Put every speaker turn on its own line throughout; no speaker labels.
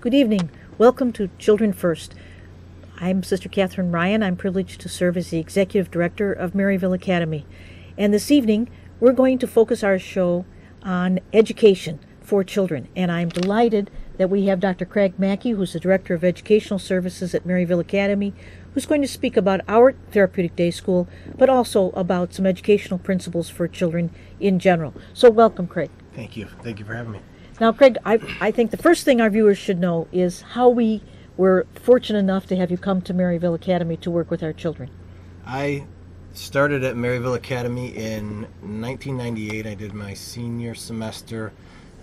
Good evening. Welcome to Children First. I'm Sister Catherine Ryan. I'm privileged to serve as the Executive Director of Maryville Academy. And this evening, we're going to focus our show on education for children. And I'm delighted that we have Dr. Craig Mackey, who's the Director of Educational Services at Maryville Academy, who's going to speak about our therapeutic day school, but also about some educational principles for children in general. So, welcome, Craig.
Thank you. Thank you for having me.
Now, Craig, I, I think the first thing our viewers should know is how we were fortunate enough to have you come to Maryville Academy to work with our children.
I started at Maryville Academy in 1998. I did my senior semester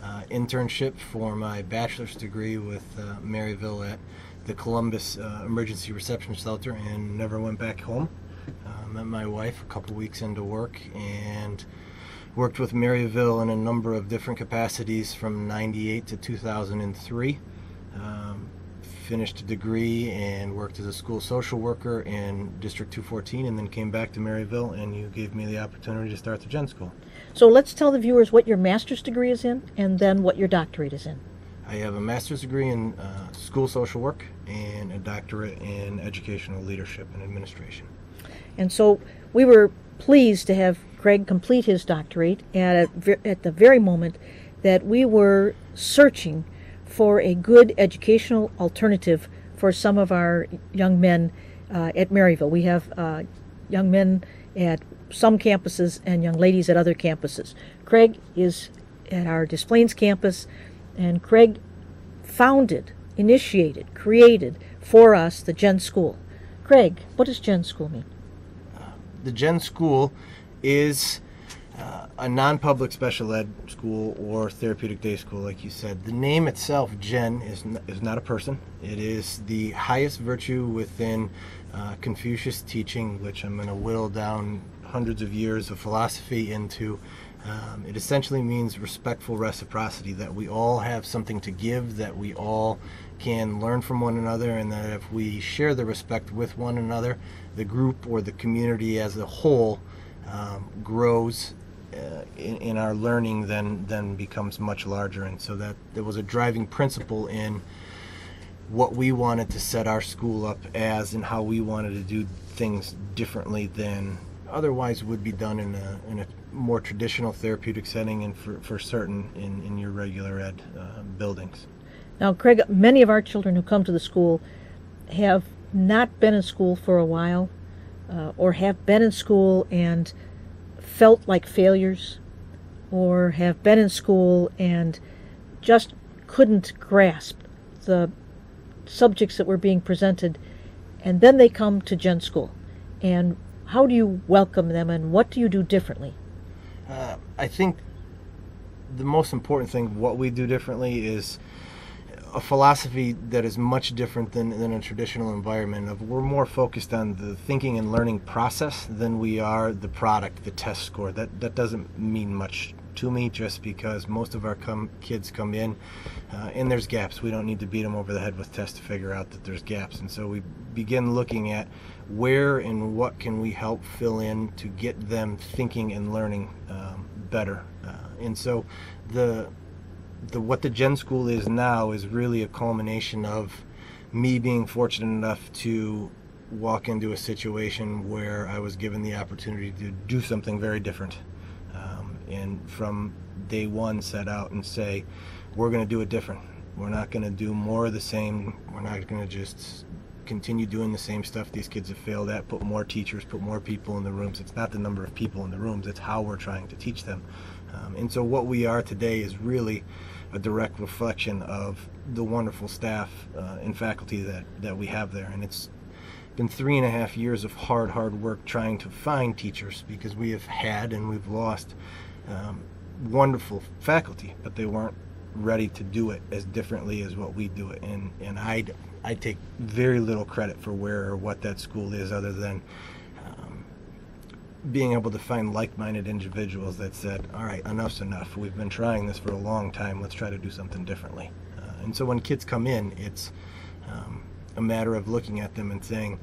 uh, internship for my bachelor's degree with uh, Maryville at the Columbus uh, Emergency Reception Shelter and never went back home. Uh, met my wife a couple weeks into work and worked with Maryville in a number of different capacities from 98 to 2003. Um, finished a degree and worked as a school social worker in District 214 and then came back to Maryville and you gave me the opportunity to start the Jen School.
So let's tell the viewers what your master's degree is in and then what your doctorate is in.
I have a master's degree in uh, school social work and a doctorate in educational leadership and administration.
And so we were pleased to have Craig complete his doctorate at, a, at the very moment that we were searching for a good educational alternative for some of our young men uh, at Maryville. We have uh, young men at some campuses and young ladies at other campuses. Craig is at our Des Plaines campus, and Craig founded, initiated, created for us the Jen School. Craig, what does Jen School mean?
the Jen School is uh, a non-public special ed school or therapeutic day school, like you said. The name itself, Jen, is n- is not a person. It is the highest virtue within uh, Confucius teaching, which I'm going to whittle down hundreds of years of philosophy into. Um, it essentially means respectful reciprocity, that we all have something to give, that we all can learn from one another, and that if we share the respect with one another, the group or the community as a whole um, grows uh, in, in, our learning, then then becomes much larger. And so that there was a driving principle in what we wanted to set our school up as, and how we wanted to do things differently than otherwise would be done in a, in a more traditional therapeutic setting and for, for certain in, in your regular ed uh, buildings.
Now, Craig, many of our children who come to the school have not been in school for a while uh, or have been in school and felt like failures or have been in school and just couldn't grasp the subjects that were being presented and then they come to jen school. And how do you welcome them and what do you do differently?
Uh, i think the most important thing what we do differently is a philosophy that is much different than, than a traditional environment of we're more focused on the thinking and learning process than we are the product the test score. That that doesn't mean much to me just because most of our come, kids come in uh, and there's gaps. We don't need to beat them over the head with tests to figure out that there's gaps. And so we begin looking at where and what can we help fill in to get them thinking and learning um, better. Uh, and so the the what the Jen School is now is really a culmination of me being fortunate enough to walk into a situation where I was given the opportunity to do something very different, um, and from day one set out and say, we're going to do it different. We're not going to do more of the same. We're not going to just continue doing the same stuff these kids have failed at. Put more teachers, put more people in the rooms. It's not the number of people in the rooms; it's how we're trying to teach them. Um, and so what we are today is really a direct reflection of the wonderful staff uh, and faculty that, that we have there. And it's been three and a half years of hard, hard work trying to find teachers because we have had and we've lost um, wonderful faculty, but they weren't ready to do it as differently as what we do it. And, and I, I take very little credit for where or what that school is other than being able to find like-minded individuals that said, "All right, enough's enough. We've been trying this for a long time. Let's try to do something differently." Uh, and so when kids come in, it's um, a matter of looking at them and saying,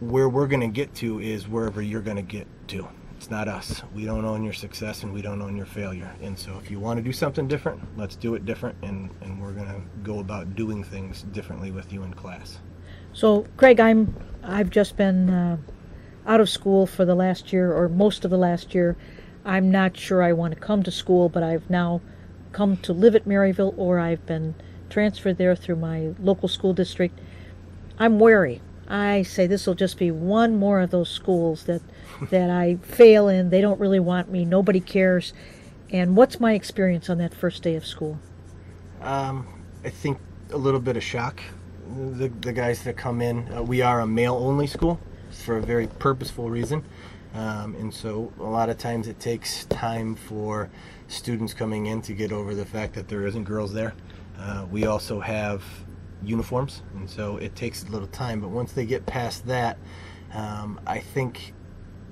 "Where we're going to get to is wherever you're going to get to." It's not us. We don't own your success and we don't own your failure. And so if you want to do something different, let's do it different and, and we're going to go about doing things differently with you in class.
So, Craig, I'm I've just been uh, out of school for the last year or most of the last year. I'm not sure I want to come to school, but I've now come to live at Maryville or I've been transferred there through my local school district. I'm wary. I say this will just be one more of those schools that that I fail in. They don't really want me. Nobody cares. And what's my experience on that first day of school?
Um, I think a little bit of shock. The, the guys that come in, uh, we are a male only school for a very purposeful reason. Um, and so a lot of times it takes time for students coming in to get over the fact that there isn't girls there. Uh, we also have uniforms, and so it takes a little time. But once they get past that, um, I think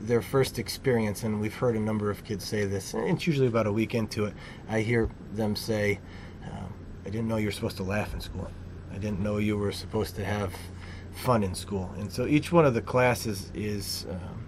their first experience, and we've heard a number of kids say this, and it's usually about a week into it, I hear them say, um, I didn't know you were supposed to laugh in school. I didn't know you were supposed to have fun in school. And so each one of the classes is um,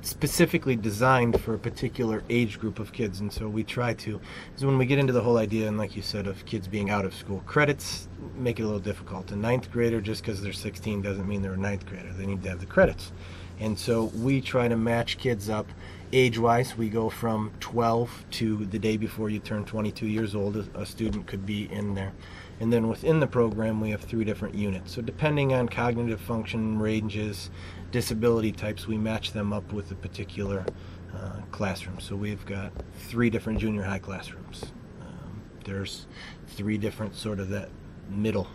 specifically designed for a particular age group of kids. And so we try to, is when we get into the whole idea, and like you said, of kids being out of school, credits make it a little difficult. A ninth grader, just because they're 16, doesn't mean they're a ninth grader. They need to have the credits. And so we try to match kids up age wise. We go from 12 to the day before you turn 22 years old, a, a student could be in there. And then within the program, we have three different units. So depending on cognitive function ranges, disability types, we match them up with a particular uh, classroom. So we've got three different junior high classrooms. Um, there's three different sort of that middle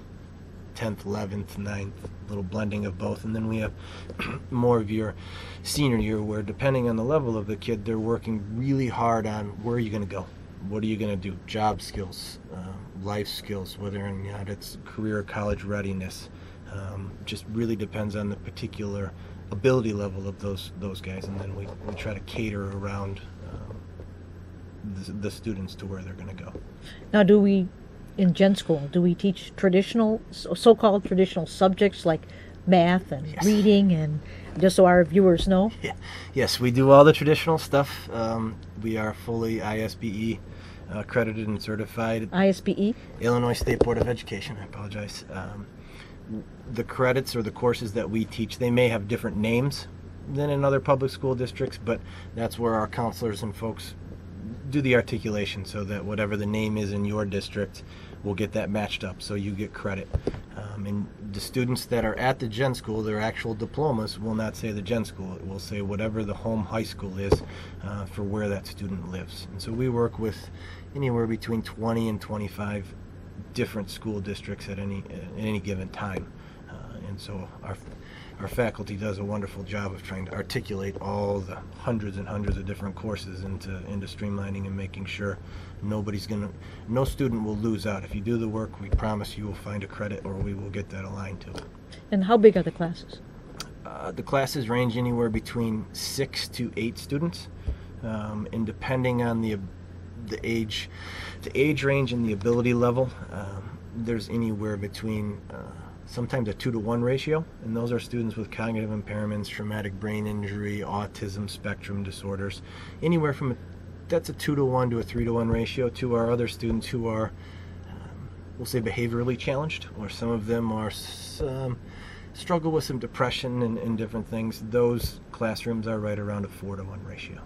10th, 11th, 9th, little blending of both. And then we have more of your senior year where, depending on the level of the kid, they're working really hard on where are you going to go? What are you going to do? Job skills, uh, life skills, whether or not it's career or college readiness. Um, just really depends on the particular ability level of those those guys, and then we, we try to cater around um, the, the students to where they're going to go.
Now, do we in Jen School, do we teach traditional, so called traditional subjects like math and yes. reading and just so our viewers know?
Yeah. Yes, we do all the traditional stuff. Um, we are fully ISBE accredited and certified.
ISBE?
Illinois State Board of Education. I apologize. Um, the credits or the courses that we teach, they may have different names than in other public school districts, but that's where our counselors and folks do the articulation so that whatever the name is in your district, we'll get that matched up so you get credit. Um, and the students that are at the Jen School, their actual diplomas will not say the Jen School. It will say whatever the home high school is uh, for where that student lives. And so we work with anywhere between 20 and 25 different school districts at any at any given time. Uh, and so our our faculty does a wonderful job of trying to articulate all the hundreds and hundreds of different courses into into streamlining and making sure nobody's gonna no student will lose out. If you do the work we promise you will find a credit or we will get that aligned to it.
And how big are the classes?
Uh, the classes range anywhere between six to eight students um, and depending on the the age the age range and the ability level um, there's anywhere between uh, sometimes a two to one ratio, and those are students with cognitive impairments, traumatic brain injury, autism spectrum disorders, anywhere from a, that's a two to one to a three to one ratio to our other students who are, um, we'll say, behaviorally challenged, or some of them are um, struggle with some depression and, and different things. Those classrooms are right around a four to one ratio.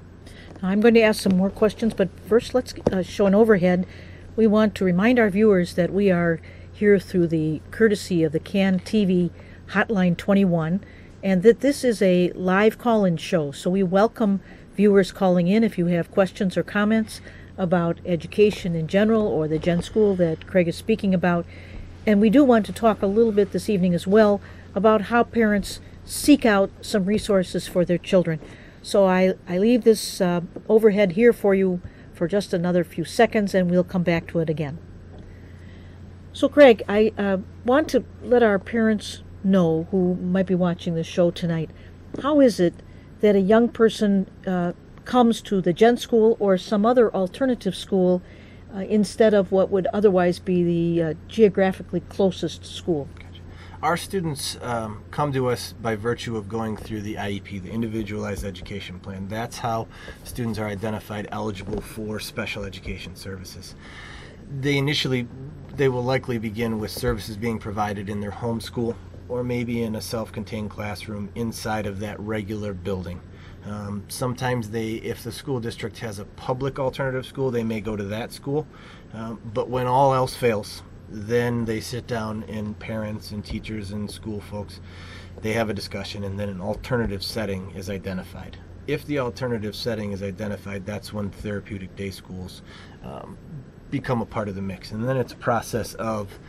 I'm going to ask some more questions, but first let's uh, show an overhead. We want to remind our viewers that we are here through the courtesy of the CAN TV Hotline 21, and that this is a live call in show. So we welcome viewers calling in if you have questions or comments about education in general or the Jen School that Craig is speaking about. And we do want to talk a little bit this evening as well about how parents seek out some resources for their children. So I, I leave this uh, overhead here for you for just another few seconds and we'll come back to it again. So, Craig, I uh, want to let our parents know who might be watching the show tonight how is it that a young person uh, comes to the Jen School or some other alternative school uh, instead of what would otherwise be the uh, geographically closest school?
Our students um, come to us by virtue of going through the IEP, the Individualized Education Plan. That's how students are identified eligible for special education services. They initially, they will likely begin with services being provided in their home school or maybe in a self-contained classroom inside of that regular building. Um, sometimes they, if the school district has a public alternative school, they may go to that school. Um, but when all else fails, then they sit down and parents and teachers and school folks, they have a discussion and then an alternative setting is identified. If the alternative setting is identified, that's when therapeutic day schools um, become a part of the mix. And then it's a process of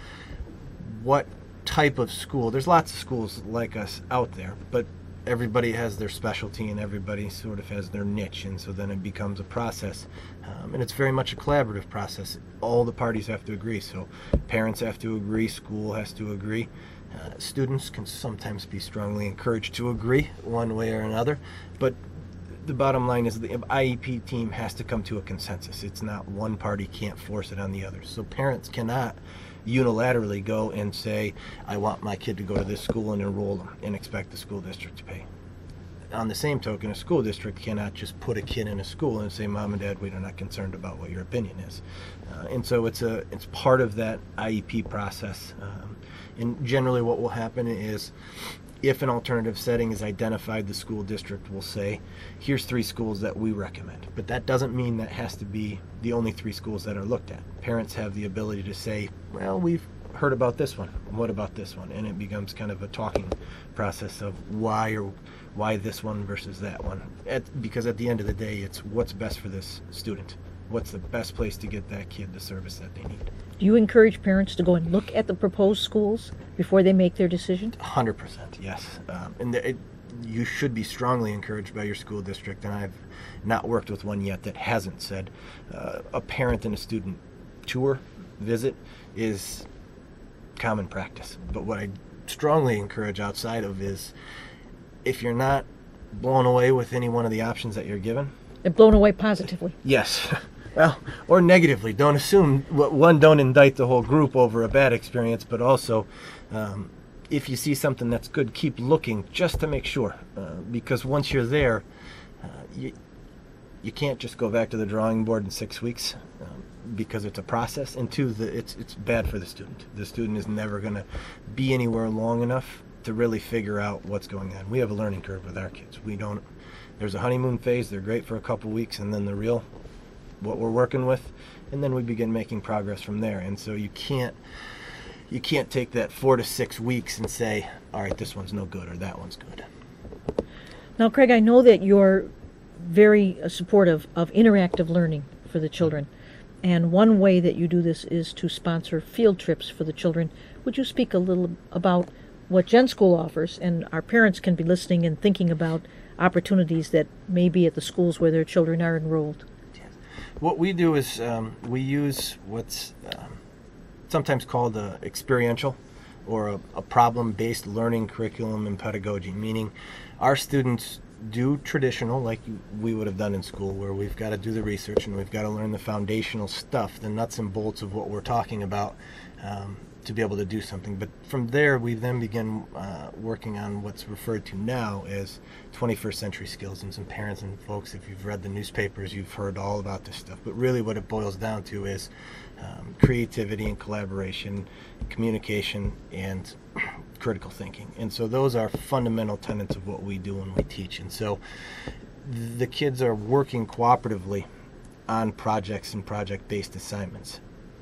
what type of school. There's lots of schools like us out there, but everybody has their specialty and everybody sort of has their niche. And so then it becomes a process. Um, and it's very much a collaborative process. All the parties have to agree. So parents have to agree. School has to agree. Uh, students can sometimes be strongly encouraged to agree one way or another. But the bottom line is the IEP team has to come to a consensus. It's not one party can't force it on the other. So parents cannot unilaterally go and say, I want my kid to go to this school and enroll them and expect the school district to pay. On the same token, a school district cannot just put a kid in a school and say, Mom and Dad, we are not concerned about what your opinion is. Uh, and so it's a it's part of that IEP process. Um, and generally, what will happen is if an alternative setting is identified, the school district will say, here's three schools that we recommend. But that doesn't mean that has to be the only three schools that are looked at. Parents have the ability to say, well, we've heard about this one. What about this one? And it becomes kind of a talking process of why or why this one versus that one. At, because at the end of the day, it's what's best for this student. What's the best place to get that kid the service that they need.
Do you encourage parents to go and look at the proposed schools before they make their decision?
100%, yes. Um, and the, it, you should be strongly encouraged by your school district, and I've not worked with one yet that hasn't said uh, a parent and a student tour visit is common practice. But what I strongly encourage outside of is if you're not blown away with any one of the options that you're given,
and blown away positively.
Yes. well, or negatively. Don't assume one. Don't indict the whole group over a bad experience, but also, um, if you see something that's good, keep looking just to make sure, uh, because once you're there, uh, you you can't just go back to the drawing board in six weeks. Um, because it's a process, and two, the, it's it's bad for the student. The student is never going to be anywhere long enough to really figure out what's going on. We have a learning curve with our kids. We don't. There's a honeymoon phase. They're great for a couple weeks, and then the real what we're working with, and then we begin making progress from there. And so you can't you can't take that four to six weeks and say, all right, this one's no good or that one's good.
Now, Craig, I know that you're very uh, supportive of interactive learning for the children. And one way that you do this is to sponsor field trips for the children. Would you speak a little about what Jen School offers? And our parents can be listening and thinking about opportunities that may be at the schools where their children are enrolled.
What we do is um, we use what's um, sometimes called a experiential or a, a problem based learning curriculum and pedagogy, meaning our students do traditional like we would have done in school where we've got to do the research and we've got to learn the foundational stuff the nuts and bolts of what we're talking about um, to be able to do something. But from there, we then begin uh, working on what's referred to now as 21st century skills. And some parents and folks, if you've read the newspapers, you've heard all about this stuff. But really, what it boils down to is um, creativity and collaboration, communication, and critical thinking. And so, those are fundamental tenets of what we do when we teach. And so, the kids are working cooperatively on projects and project based assignments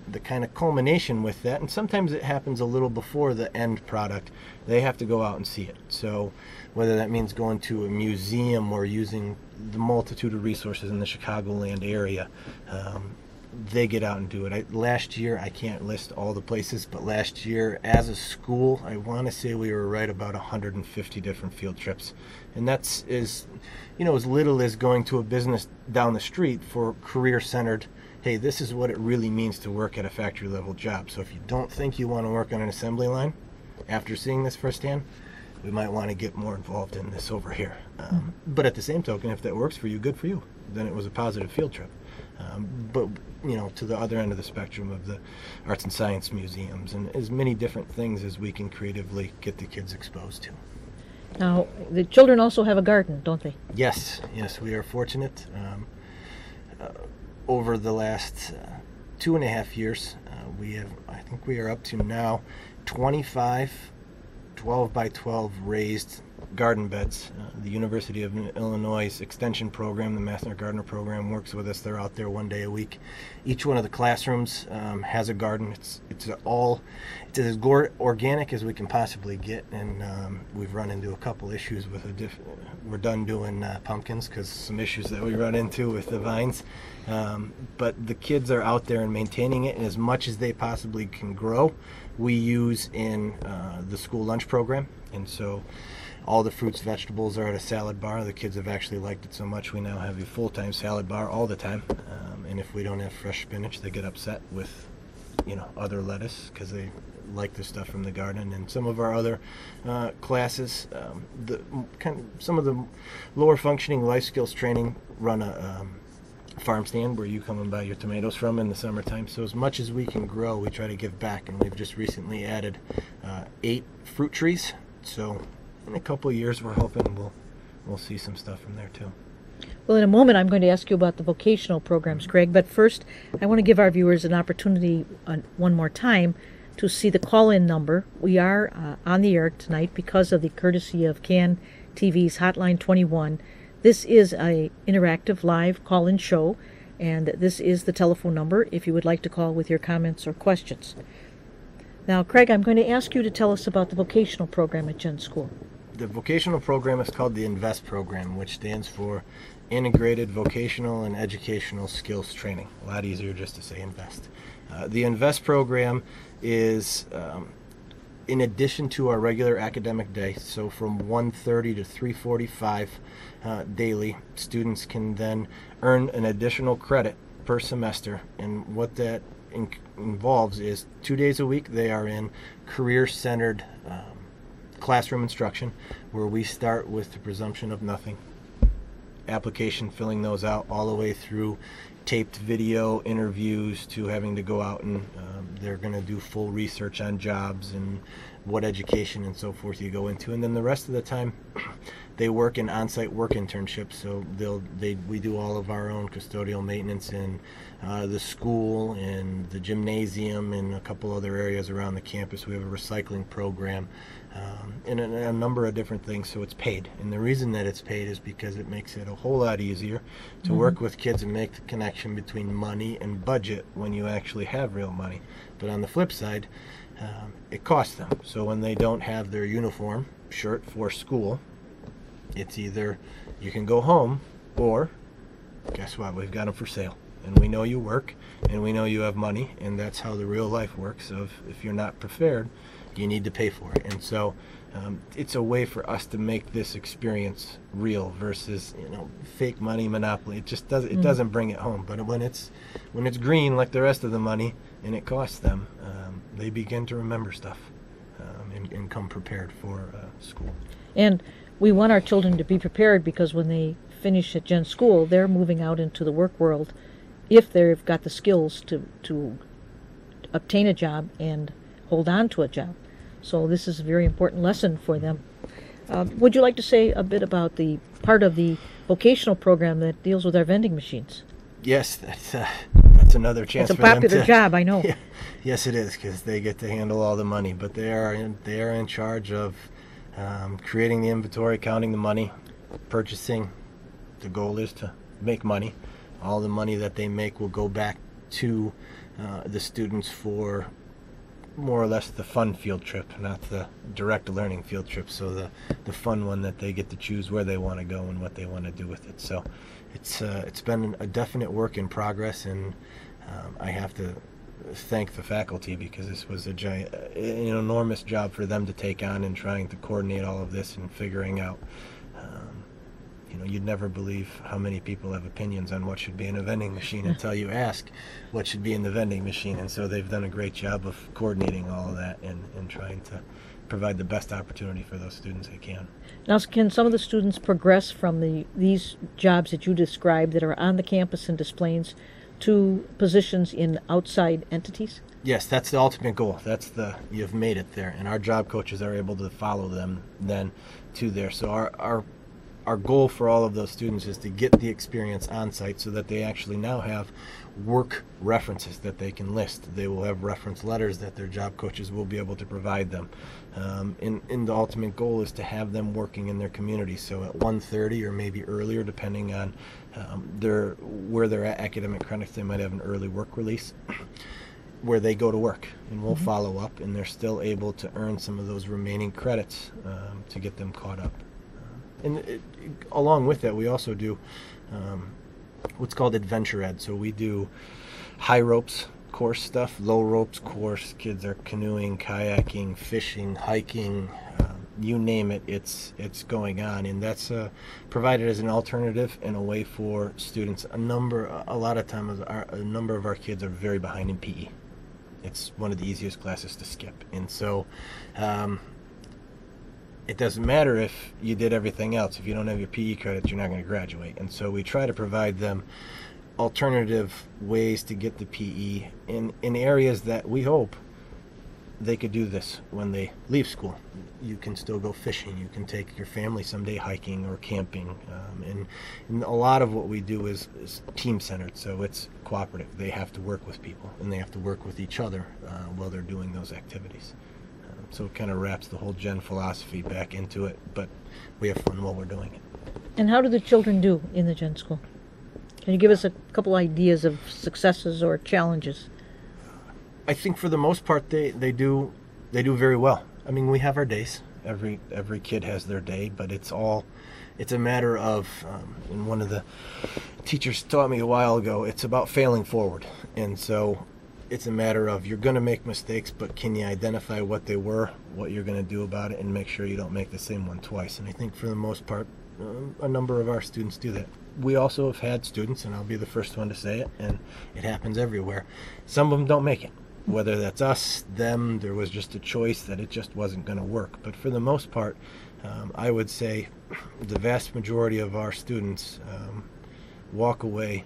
the kind of culmination with that, and sometimes it happens a little before the end product, they have to go out and see it. So, whether that means going to a museum or using the multitude of resources in the Chicagoland area, um, they get out and do it. I, last year, I can't list all the places, but last year, as a school, I want to say we were right about 150 different field trips, and that's is, you know, as little as going to a business down the street for career-centered hey, this is what it really means to work at a factory level job. So if you don't think you want to work on an assembly line after seeing this firsthand, we might want to get more involved in this over here. Um, but at the same token, if that works for you, good for you. Then it was a positive field trip. Um, but you know, to the other end of the spectrum of the arts and science museums and as many different things as we can creatively get the kids exposed to.
Now, the children also have a garden, don't they?
Yes, yes, we are fortunate. Um, uh, over the last uh, two and a half years, uh, we have, I think we are up to now 25 12 by 12 raised garden beds. Uh, the University of Illinois Extension Program, the Master Gardener Program, works with us. They're out there one day a week. Each one of the classrooms um, has a garden. It's it's all it's as organic as we can possibly get, and um, we've run into a couple issues with a diff- We're done doing uh, pumpkins because some issues that we run into with the vines. Um, but the kids are out there and maintaining it, and as much as they possibly can grow, we use in uh, the school lunch program, and so all the fruits, vegetables are at a salad bar. The kids have actually liked it so much we now have a full-time salad bar all the time. Um, and if we don't have fresh spinach, they get upset with, you know, other lettuce because they like the stuff from the garden. And some of our other uh, classes, um, the kind of, some of the lower functioning life skills training run a um, farm stand where you come and buy your tomatoes from in the summertime. So as much as we can grow, we try to give back. And we've just recently added uh, eight fruit trees. So in a couple years, we're hoping we'll we'll see some stuff from there too.
Well, in a moment, I'm going to ask you about the vocational programs, Greg. But first, I want to give our viewers an opportunity uh, one more time to see the call-in number. We are uh, on the air tonight because of the courtesy of CAN TV's Hotline 21. This is a interactive live call-in show, and this is the telephone number if you would like to call with your comments or questions. Now, Craig, I'm going to ask you to tell us about the vocational program at Jen School
the vocational program is called the INVEST program, which stands for Integrated Vocational and Educational Skills Training. A lot easier just to say INVEST. Uh, the INVEST program is um, in addition to our regular academic day, so from 1:30 to 3:45 uh, daily, students can then earn an additional credit per semester, and what that in- involves is two days a week they are in career-centered. Um, classroom instruction where we start with the presumption of nothing application filling those out all the way through taped video interviews to having to go out and um, they're going to do full research on jobs and what education and so forth you go into. And then the rest of the time they work in on-site work internships so they'll they we do all of our own custodial maintenance in uh, the school and the gymnasium and a couple other areas around the campus we have a recycling program um, and a, a, number of different things. So it's paid, and the reason that it's paid is because it makes it a whole lot easier to mm-hmm. work with kids and make the connection between money and budget when you actually have real money. But on the flip side, um, it costs them. So when they don't have their uniform shirt for school, it's either you can go home or guess what? We've got them for sale. And we know you work and we know you have money, and that's how the real life works. So if, you're not prepared, you need to pay for it. And so um, it's a way for us to make this experience real versus you know fake money monopoly. It just doesn't it mm. doesn't bring it home. But when it's when it's green like the rest of the money and it costs them, um, they begin to remember stuff um, and, and, come prepared for uh, school.
And we want our children to be prepared because when they finish at Jen School, they're moving out into the work world if they've got the skills to to obtain a job and hold on to a job. So this is a very important lesson for them. Uh, would you like to say a bit about the part of the vocational program that deals with our vending machines?
Yes, that's uh, that's another chance.
It's a popular
to,
job, I know.
Yeah, yes, it is because they get to handle all the money, but they are in, they are in charge of um, creating the inventory, counting the money, purchasing. The goal is to make money. All the money that they make will go back to uh, the students for more or less the fun field trip, not the direct learning field trip. So the the fun one that they get to choose where they want to go and what they want to do with it. So it's uh, it's been a definite work in progress, and um, I have to thank the faculty because this was a giant, an enormous job for them to take on in trying to coordinate all of this and figuring out um, you know, you'd never believe how many people have opinions on what should be in a vending machine until you ask what should be in the vending machine. And so they've done a great job of coordinating all of that and, and trying to provide the best opportunity for those students they can.
Now, can some of the students progress from the these jobs that you described that are on the campus and displays to positions in outside entities?
Yes, that's the ultimate goal. That's the you've made it there, and our job coaches are able to follow them then to there. So our our our goal for all of those students is to get the experience on site so that they actually now have work references that they can list. They will have reference letters that their job coaches will be able to provide them. Um, and, and the ultimate goal is to have them working in their community. So at 1:30 or maybe earlier, depending on um, their where they're at academic credits, they might have an early work release. where they go to work and we'll mm-hmm. follow up and they're still able to earn some of those remaining credits um, to get them caught up and it, along with that, we also do um, what's called adventure ed. So we do high ropes course stuff, low ropes course. Kids are canoeing, kayaking, fishing, hiking, um, you name it. It's it's going on, and that's uh, provided as an alternative and a way for students. A number, a lot of times, our, a number of our kids are very behind in PE. It's one of the easiest classes to skip, and so. Um, it doesn't matter if you did everything else. If you don't have your PE credits, you're not going to graduate. And so we try to provide them alternative ways to get the PE in, in areas that we hope they could do this when they leave school. You can still go fishing. You can take your family someday hiking or camping. Um, and, and, a lot of what we do is, is team centered, so it's cooperative. They have to work with people and they have to work with each other uh, while they're doing those activities. So it kind of wraps the whole Jen philosophy back into it, but we have fun while we're doing it.
And how do the children do in the Jen School? Can you give us a couple ideas of successes or challenges?
I think for the most part they, they do they do very well. I mean, we have our days. Every every kid has their day, but it's all it's a matter of um, and one of the teachers taught me a while ago it's about failing forward and so it's a matter of you're going to make mistakes, but can you identify what they were, what you're going to do about it, and make sure you don't make the same one twice. And I think for the most part, uh, a number of our students do that. We also have had students, and I'll be the first one to say it, and it happens everywhere. Some of them don't make it. Whether that's us, them, there was just a choice that it just wasn't going to work. But for the most part, um, I would say the vast majority of our students um, walk away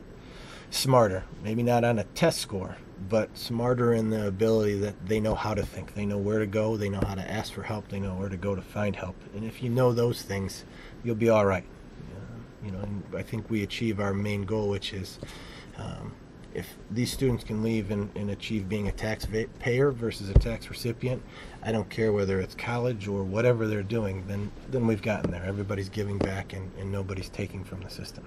smarter. Maybe not on a test score, but smarter in the ability that they know how to think. They know where to go. They know how to ask for help. They know where to go to find help. And if you know those things, you'll be all right. Uh, you know, I think we achieve our main goal, which is um, if these students can leave and, and achieve being a taxpayer versus a tax recipient, I don't care whether it's college or whatever they're doing, then, then we've gotten there. Everybody's giving back and, and nobody's taking from the system.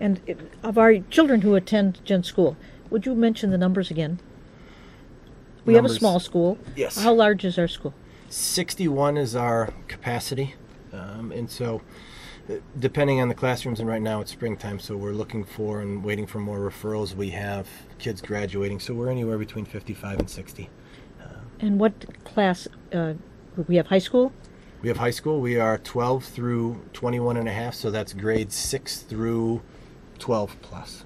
And of our children who attend Jen School, would you mention the numbers again? We numbers. have a small school.
Yes.
How large is our school?
61 is our capacity. Um, and so, depending on the classrooms, and right now it's springtime, so we're looking for and waiting for more referrals. We have kids graduating, so we're anywhere between 55 and 60.
Uh, and what class? Uh, we have high school?
We have high school. We are 12 through 21 and a half, so that's grades 6 through 12 plus.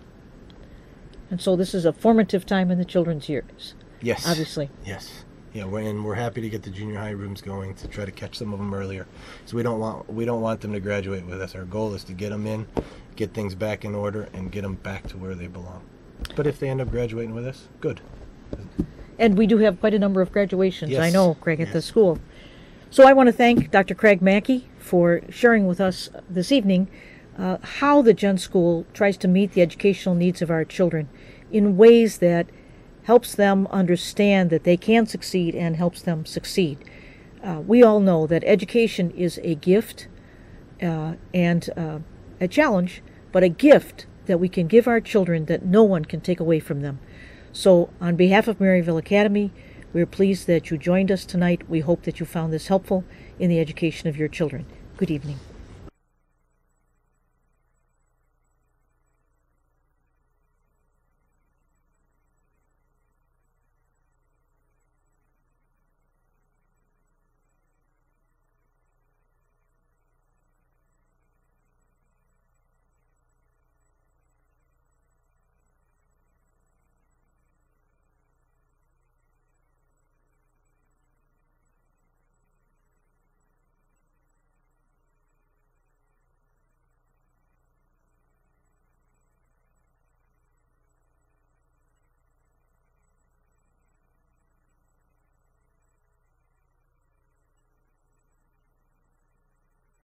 And so this is a formative time in the children's years.
Yes.
Obviously.
Yes. Yeah, we're, and we're happy to get the junior high rooms going to try to catch some of them earlier. So we don't want we don't want them to graduate with us. Our goal is to get them in, get things back in order, and get them back to where they belong. But if they end up graduating with us, good.
And we do have quite a number of graduations.
Yes.
I know, Craig,
at
yes. the school. So I want to thank Dr. Craig Mackey for sharing with us this evening uh, how the Jen School tries to meet the educational needs of our children in ways that helps them understand that they can succeed and helps them succeed. Uh, we all know that education is a gift uh, and uh, a challenge, but a gift that we can give our children that no one can take away from them. So, on behalf of Maryville Academy, we are pleased that you joined us tonight. We hope that you found this helpful in the education of your children. Good evening.